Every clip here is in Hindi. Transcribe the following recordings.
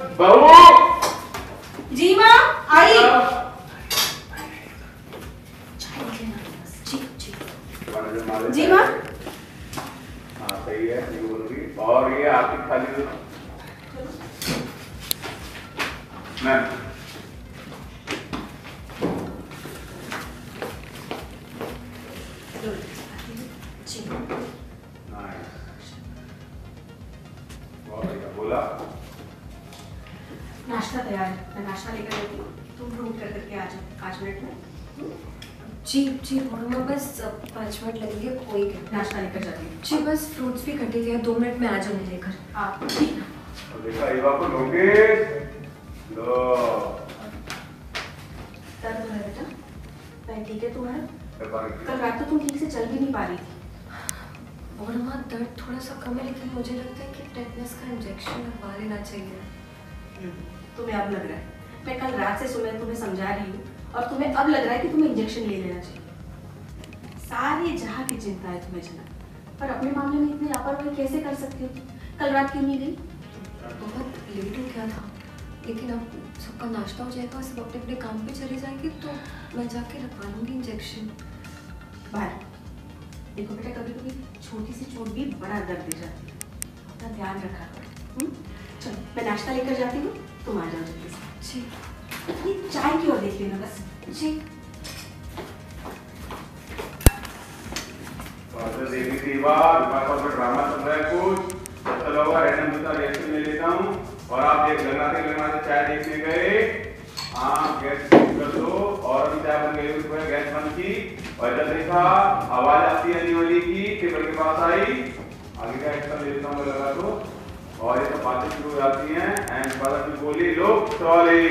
बहू जी माँ आई। जी माँ। हाँ सही है नहीं बोल रही और ये आपकी थाली दो मैम। नाइस बहुत बढ़िया बोला। नाश्ता तैयार है। मैं नाश्ता लेकर आती हूँ। तुम रूम कर करके आ जाओ। पाँच मिनट में। जी जी मम्मा बस पाँच मिनट लगेंगे। कोई नाश्ता लेकर जाती हूँ। जी बस फ्रूट्स भी कटे गए। दो मिनट में आ जाऊँगी लेकर। आप ठीक है। और देखा इवा को नोटिस लो। दर्द हो बेटा। मैं ठीक है तुम्हारा कल रात को तुम ठीक से चल भी नहीं पा रही थी। और दर्द थोड़ा सा कम है लेकिन मुझे लगता है कि टेटनस का इंजेक्शन लगवा लेना चाहिए। तुम्हें अब लग रहा है। मैं कल रात से सुबह तुम्हें समझा रही हूँ और तुम्हें अब लग रहा है कि तुम्हें इंजेक्शन ले लेना चाहिए। सारी जहाँ की चिंता है तुम्हें जना। पर अपने मामले में इतनी लापरवाही कैसे कर सकती हो? कल रात क्यों नहीं गई? बहुत लेट हो गया था। लेकिन अब सबका नाश्ता हो जाएगा सब अपने अपने काम पे चले जाएँगे तो मैं जाके लगवा लूँगी इंजेक्शन बाहर। देखो बेटा कभी कभी छोटी सी चोट भी बड़ा दर्द दे जाती है। अपना ध्यान रखा करो। हम्म? चलो मैं नाश्ता लेकर जाती हूँ तुम आ जाओ जल्दी से। जी। ये चाय की ओर देख लेना बस। जी। देवी थी बात हमारे में ड्रामा चल रहा है कुछ। जब चला रैंडम दूसरा रिएक्शन ले लेता हूँ। और आप देख लगाते लगाते चाय देखने गए। गैस कर दो। और अभी चाय बन गई गैस बंद की। और जब देखा आवाज़ आती है वाली की टेबल के पास आई। जाती हैं एंड भारत में बोली, लोग ट्रॉली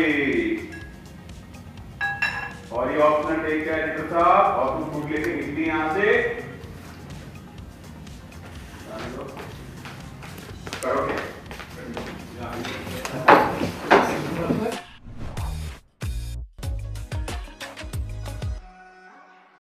और ये ऑप्शन टेक का एडिटर साहब और तुम फूट लेके निकली यहाँ से। करो